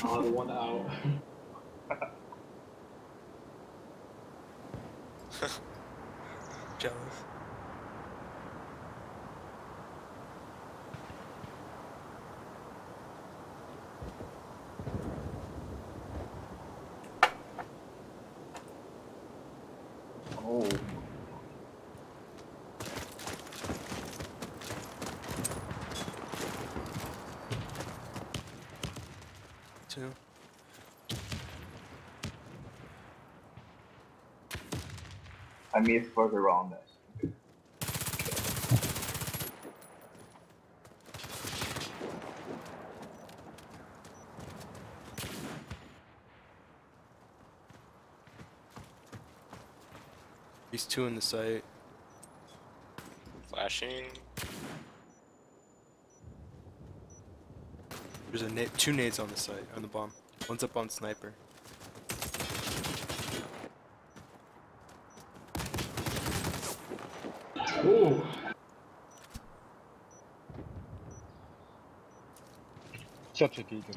The one out. Jealous. Two. I missed further on this. These two in the site. Flashing. There's a na two nades on the site, on the bomb. One's up on sniper. Ooh. Such a deacon.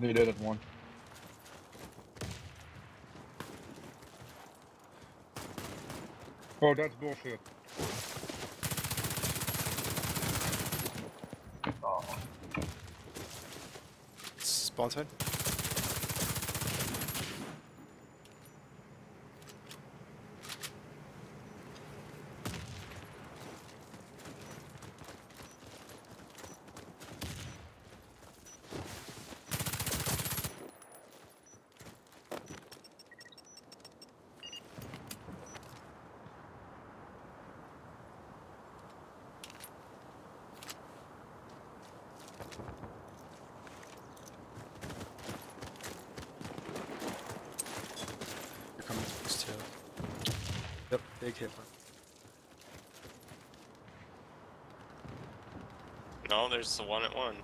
They did it one. Oh, that's bullshit. Oh. Spawn side? They're coming to us too. Yep, big hit one. No, there's the one at one.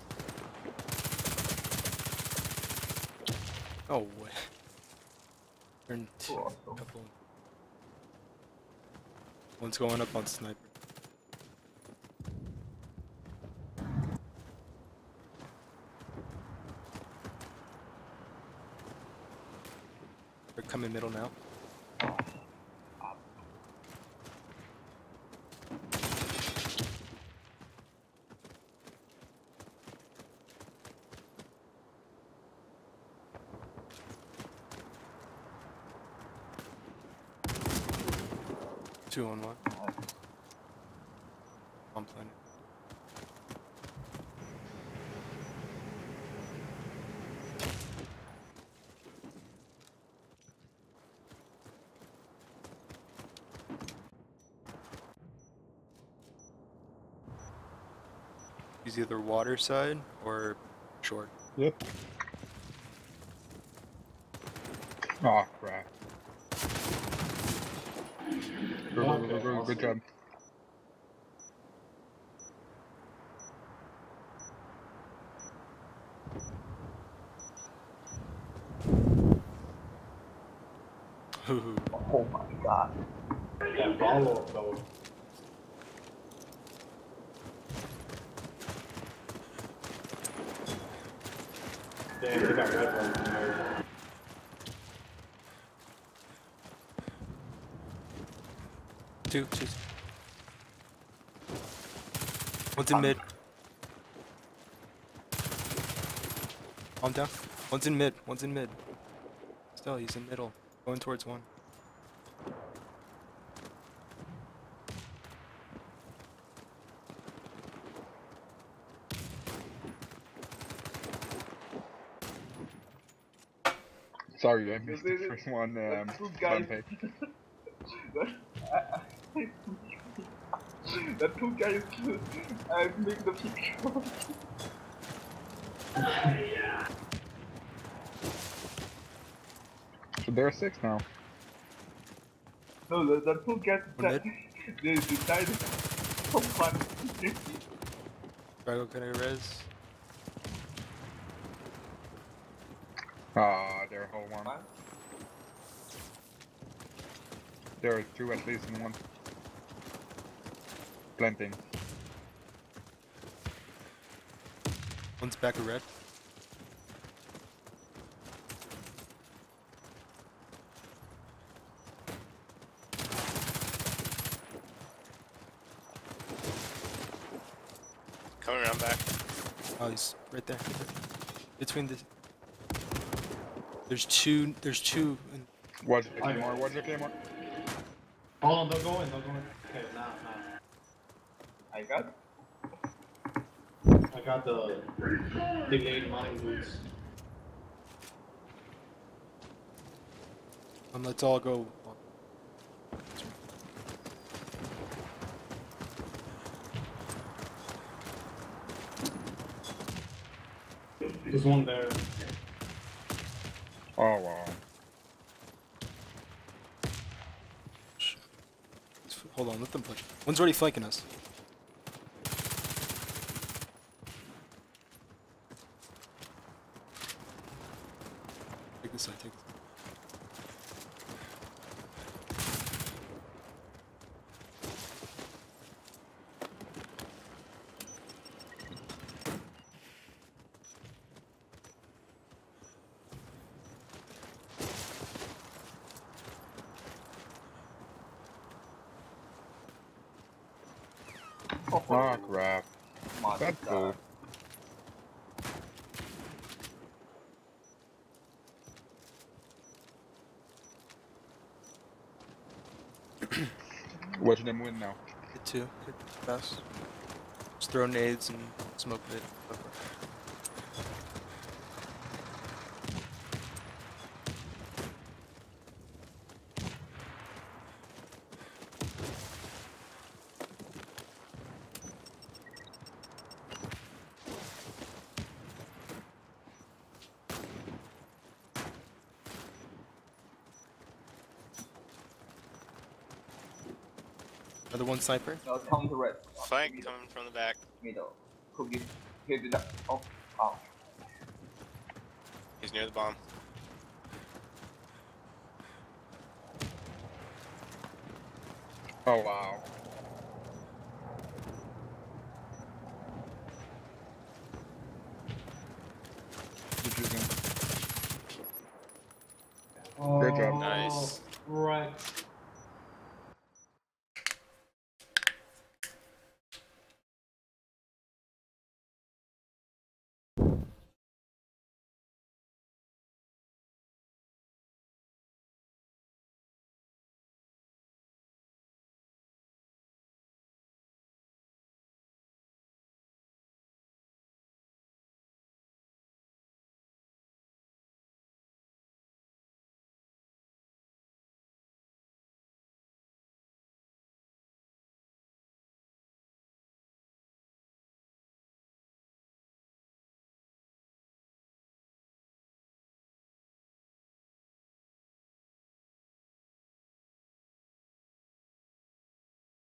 Oh, way. Turn two. Awesome. Couple. One's going up on sniper. They're coming middle now. Two on one. On planet. He's either water side or short. Yep. Oh crap. Go, go, go, go, go, good job. Ooh. Oh my god. That follow up though. Damn, they got red ones in there. Two, two. One's in mid. Calm down. One's in mid. One's in mid. Still, he's in middle. Going towards one. Sorry, I missed This the first one. Um, That's two fun guys. pick. That two guys I uh, make the picture. So there are six now. no, the, the two guys One that they decided so funny. Drago, can I res? Ah, they're whole one. There are two at least in one. Planting. One's back of red. Coming around back. Oh, he's right there. right there. Between the. There's two. There's two. In, Watch the I- Claymore, watch the Claymore. Hold on, they'll go in, they'll go in. Okay, now, now. I got. I got the delayed mine boots. And let's all go. There's one there. Oh wow. Hold on, let them push. One's already flanking us. Take this side, take this side. Oh, crap. Mother That's God. cool. Watch them win now. Hit two. Hit fast. Just throw nades and smoke it. Another one sniper. No, come to red. Flank Middle. coming from the back. Middle. Cookie. Hit it up. Oh, oh. He's near the bomb. Oh wow.